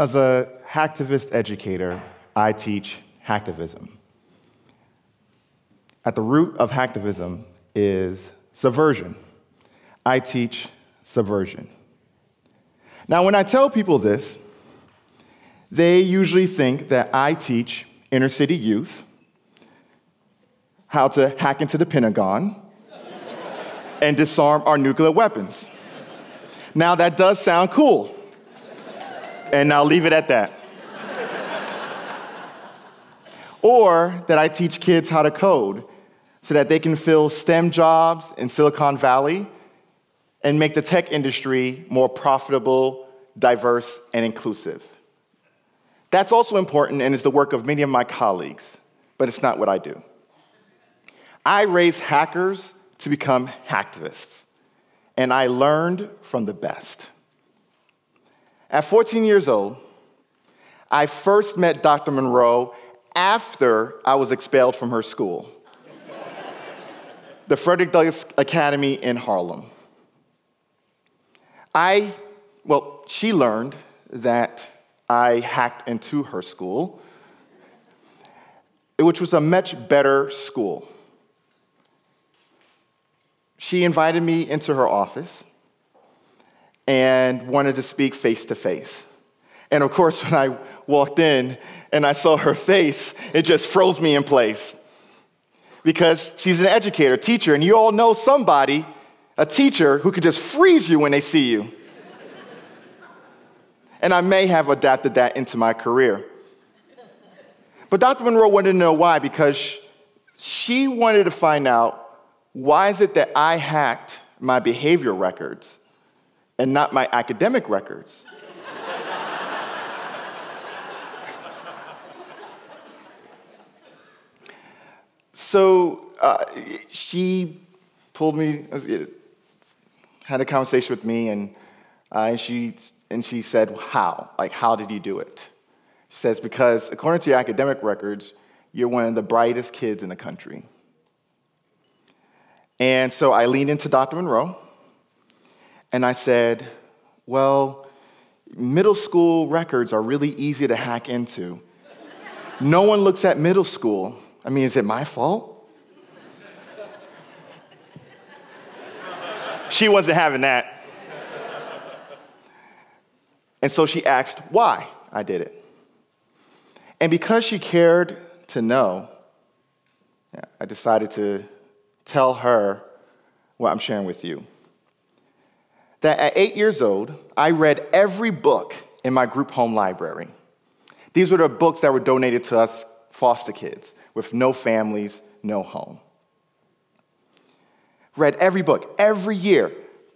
As a hacktivist educator, I teach hacktivism. At the root of hacktivism is subversion. I teach subversion. Now, when I tell people this, they usually think that I teach inner city youth how to hack into the Pentagon and disarm our nuclear weapons. Now, that does sound cool. And I'll leave it at that. or that I teach kids how to code so that they can fill STEM jobs in Silicon Valley and make the tech industry more profitable, diverse, and inclusive. That's also important and is the work of many of my colleagues, but it's not what I do. I raise hackers to become hacktivists, and I learned from the best. At 14 years old, I first met Dr. Monroe after I was expelled from her school, the Frederick Douglass Academy in Harlem. I, well, she learned that I hacked into her school, which was a much better school. She invited me into her office and wanted to speak face to face. And of course, when I walked in and I saw her face, it just froze me in place. Because she's an educator, teacher, and you all know somebody, a teacher, who could just freeze you when they see you. and I may have adapted that into my career. But Dr. Monroe wanted to know why, because she wanted to find out why is it that I hacked my behavior records and not my academic records? so uh, she pulled me, had a conversation with me, and, uh, and, she, and she said, How? Like, how did you do it? She says, Because according to your academic records, you're one of the brightest kids in the country. And so I leaned into Dr. Monroe and I said, Well, middle school records are really easy to hack into. No one looks at middle school. I mean, is it my fault? she wasn't having that. And so she asked why I did it. And because she cared to know, I decided to tell her what I'm sharing with you. That at eight years old, I read every book in my group home library. These were the books that were donated to us foster kids with no families, no home. Read every book, every year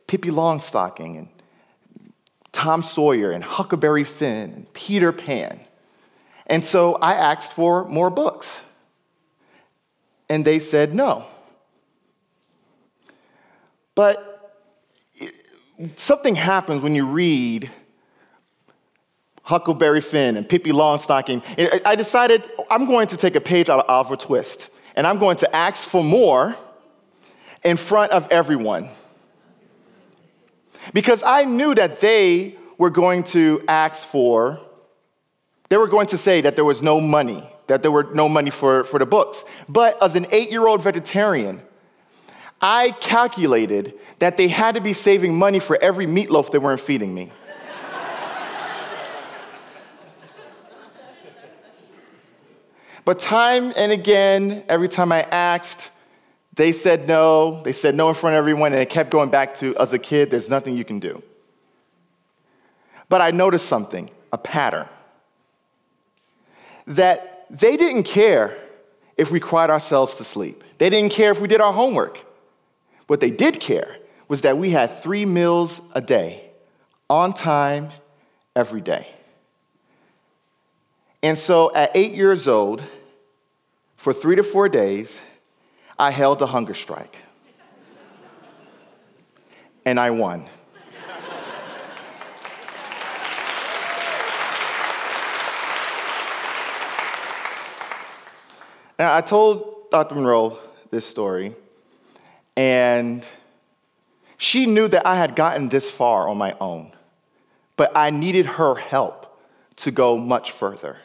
Pippi Longstocking and Tom Sawyer and Huckleberry Finn and Peter Pan. And so I asked for more books. And they said no. But something happens when you read Huckleberry Finn and Pippi Longstocking. I decided I'm going to take a page out of Oliver Twist and I'm going to ask for more in front of everyone. Because I knew that they were going to ask for, they were going to say that there was no money, that there were no money for, for the books. But as an eight year old vegetarian, I calculated that they had to be saving money for every meatloaf they weren't feeding me. but time and again, every time I asked, they said no. They said no in front of everyone, and it kept going back to as a kid, there's nothing you can do. But I noticed something a pattern. That they didn't care if we cried ourselves to sleep, they didn't care if we did our homework. What they did care was that we had three meals a day, on time, every day. And so at eight years old, for three to four days, I held a hunger strike. and I won. now, I told Dr. Monroe this story and she knew that I had gotten this far on my own, but I needed her help to go much further.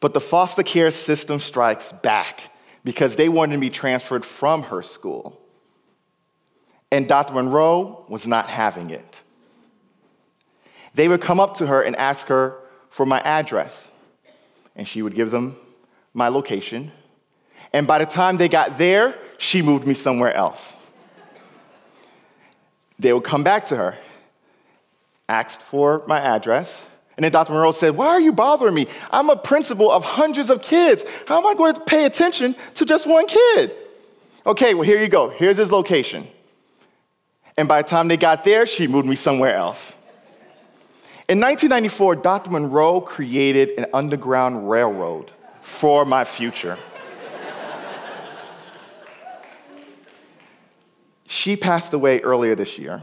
But the foster care system strikes back because they wanted to be transferred from her school. And Dr. Monroe was not having it. They would come up to her and ask her for my address, and she would give them my location. And by the time they got there, she moved me somewhere else. They would come back to her, asked for my address, and then Dr. Monroe said, Why are you bothering me? I'm a principal of hundreds of kids. How am I going to pay attention to just one kid? Okay, well, here you go. Here's his location. And by the time they got there, she moved me somewhere else. In 1994, Dr. Monroe created an underground railroad for my future. She passed away earlier this year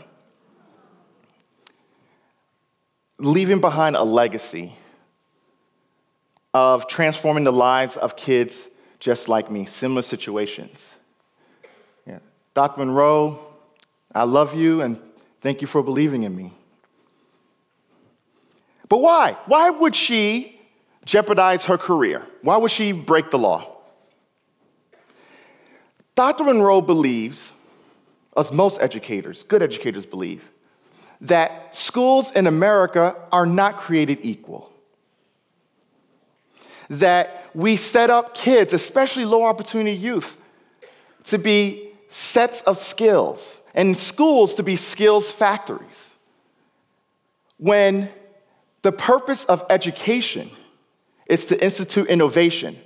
leaving behind a legacy of transforming the lives of kids just like me, similar situations. Yeah. Dr. Monroe, I love you and thank you for believing in me. But why? Why would she jeopardize her career? Why would she break the law? Dr. Monroe believes, as most educators, good educators believe, that schools in America are not created equal. That we set up kids, especially low opportunity youth, to be sets of skills, and schools to be skills factories. When the purpose of education is to institute innovation,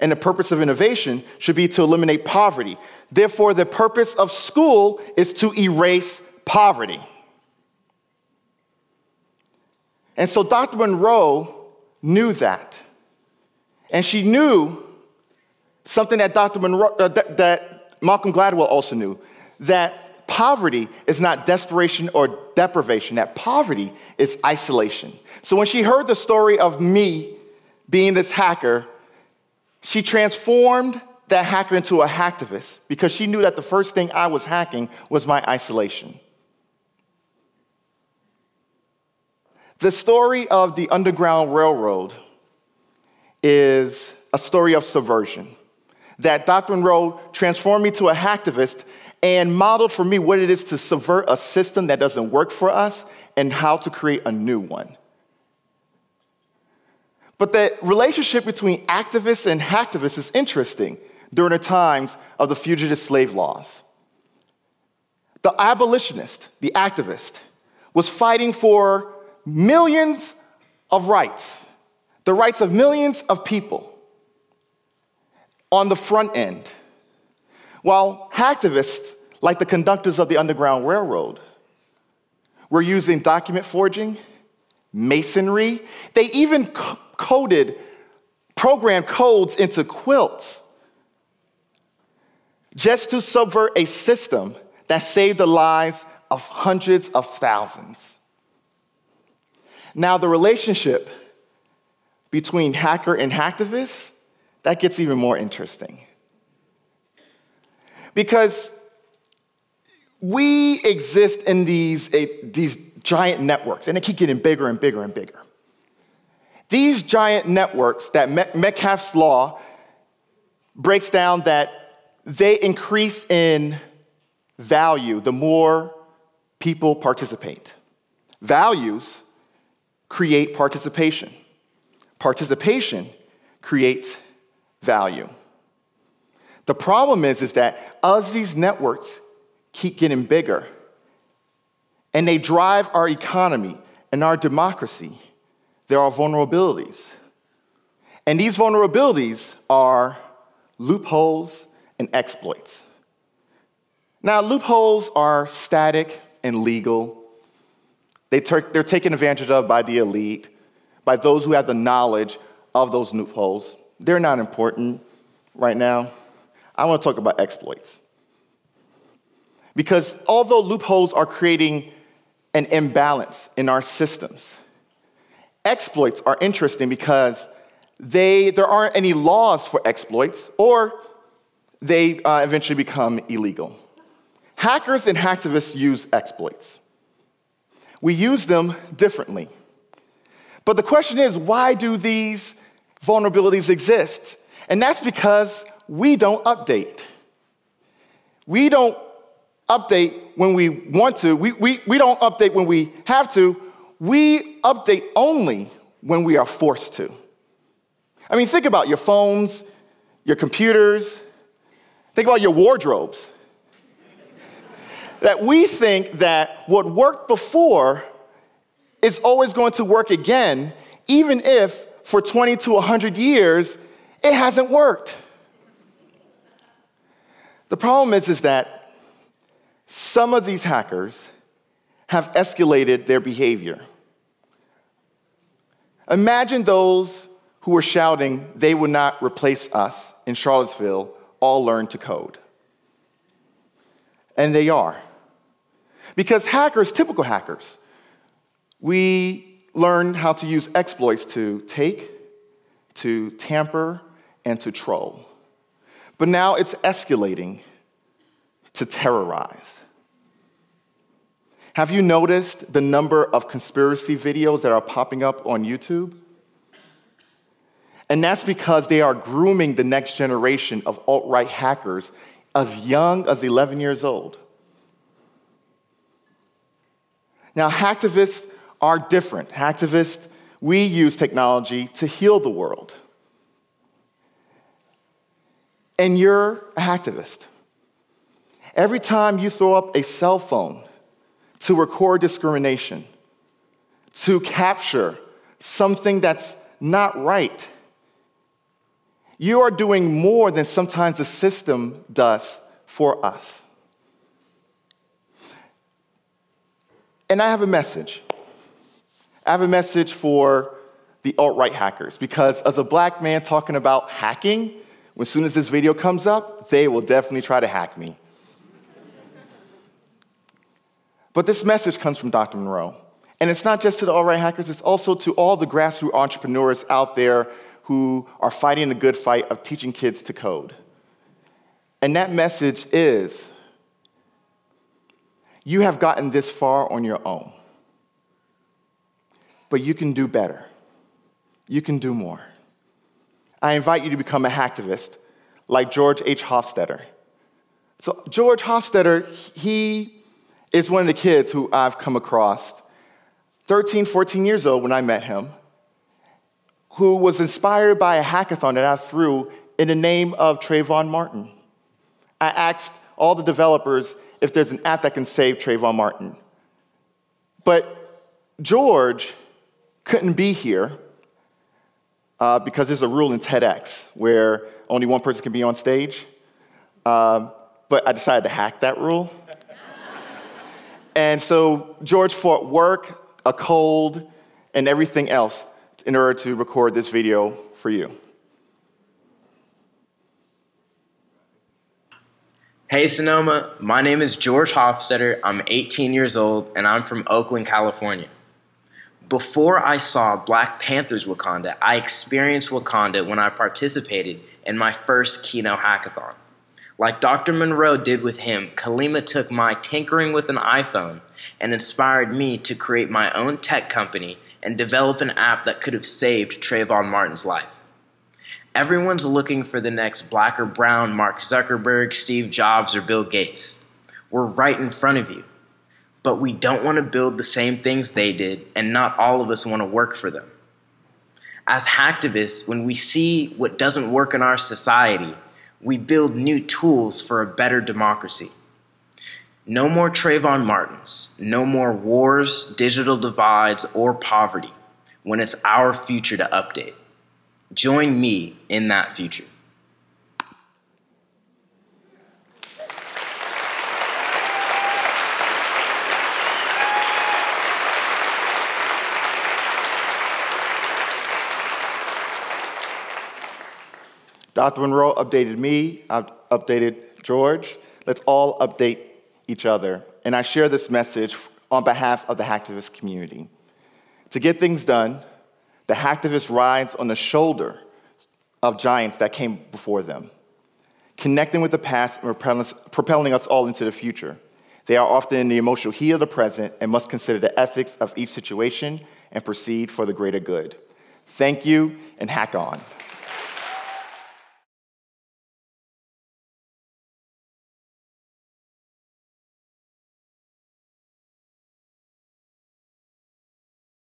and the purpose of innovation should be to eliminate poverty. Therefore, the purpose of school is to erase poverty. And so Dr. Monroe knew that. And she knew something that Dr. Monroe, uh, that, that Malcolm Gladwell also knew that poverty is not desperation or deprivation, that poverty is isolation. So when she heard the story of me being this hacker, she transformed that hacker into a hacktivist because she knew that the first thing I was hacking was my isolation. The story of the Underground Railroad is a story of subversion. That Dr. Monroe transformed me to a hacktivist and modeled for me what it is to subvert a system that doesn't work for us and how to create a new one. But the relationship between activists and hacktivists is interesting during the times of the fugitive slave laws. The abolitionist, the activist, was fighting for millions of rights, the rights of millions of people on the front end, while hacktivists, like the conductors of the Underground Railroad, were using document forging, masonry. They even coded, programmed codes into quilts just to subvert a system that saved the lives of hundreds of thousands. Now, the relationship between hacker and hacktivist, that gets even more interesting. Because we exist in these, these giant networks, and they keep getting bigger and bigger and bigger. These giant networks that Metcalfe's law breaks down that they increase in value the more people participate. Values create participation. Participation creates value. The problem is, is that as these networks keep getting bigger and they drive our economy and our democracy, there are vulnerabilities. And these vulnerabilities are loopholes and exploits. Now, loopholes are static and legal they they're taken advantage of by the elite, by those who have the knowledge of those loopholes. They're not important right now. I want to talk about exploits. Because although loopholes are creating an imbalance in our systems, exploits are interesting because they, there aren't any laws for exploits, or they uh, eventually become illegal. Hackers and hacktivists use exploits we use them differently. But the question is why do these vulnerabilities exist? And that's because we don't update. We don't update when we want to, we, we, we don't update when we have to. We update only when we are forced to. I mean, think about your phones, your computers, think about your wardrobes. that we think that what worked before is always going to work again, even if for 20 to 100 years it hasn't worked. The problem is, is that some of these hackers have escalated their behavior. Imagine those who were shouting, they would not replace us in Charlottesville, all learn to code. And they are. Because hackers, typical hackers, we learn how to use exploits to take, to tamper, and to troll. But now it's escalating to terrorize. Have you noticed the number of conspiracy videos that are popping up on YouTube? And that's because they are grooming the next generation of alt right hackers as young as 11 years old. Now, hacktivists are different. Hacktivists, we use technology to heal the world. And you're a hacktivist. Every time you throw up a cell phone to record discrimination, to capture something that's not right, you are doing more than sometimes the system does for us. And I have a message. I have a message for the alt right hackers because, as a black man talking about hacking, as soon as this video comes up, they will definitely try to hack me. But this message comes from Dr. Monroe. And it's not just to the alt right hackers, it's also to all the grassroots entrepreneurs out there who are fighting the good fight of teaching kids to code. And that message is you have gotten this far on your own. But you can do better. You can do more. I invite you to become a hacktivist like George H. Hofstadter. So, George Hofstadter, he is one of the kids who I've come across 13, 14 years old when I met him, who was inspired by a hackathon that I threw in the name of Trayvon Martin. I asked all the developers if there's an app that can save Trayvon Martin. But George couldn't be here uh, because there's a rule in TEDx where only one person can be on stage. Um, but I decided to hack that rule. And so George fought work, a cold, and everything else in order to record this video for you. Hey Sonoma, my name is George Hofstetter. I'm 18 years old and I'm from Oakland, California. Before I saw Black Panthers Wakanda, I experienced Wakanda when I participated in my first Qeyno hackathon. Like Dr. Monroe did with him, Kalimah took my tinkering with an iPhone and inspired me to create my own tech company and develop an app that could have saved Trayvon Martin's life. Everyone's looking for the next black or brown Mark Zuckerberg, Steve Jobs, or Bill Gates. We're right in front of you but we don't want to build the same things they did, and not all of us want to work for them. As hacktivists, when we see what doesn't work in our society, we build new tools for a better democracy. No more Trayvon Martins, no more wars, digital divides, or poverty when it's our future to update. Join me in that future. Dr. Monroe updated me, I've updated George. Let's all update each other. And I share this message on behalf of the hacktivist community. To get things done, the hacktivist rides on the shoulder of giants that came before them, connecting with the past and propelling us all into the future. They are often in the emotional heat of the present and must consider the ethics of each situation and proceed for the greater good. Thank you and hack on.